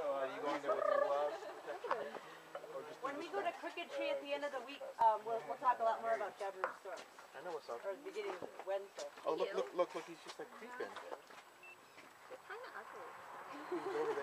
So are you going there with your gloves? When we go to Crooked Tree at the end of the week, um, we'll, we'll talk a lot more about jabiru storks, I know what's up. or the beginning of Wednesday. Oh, look, look, look, look, he's just like creeping. It's kind of ugly. He's over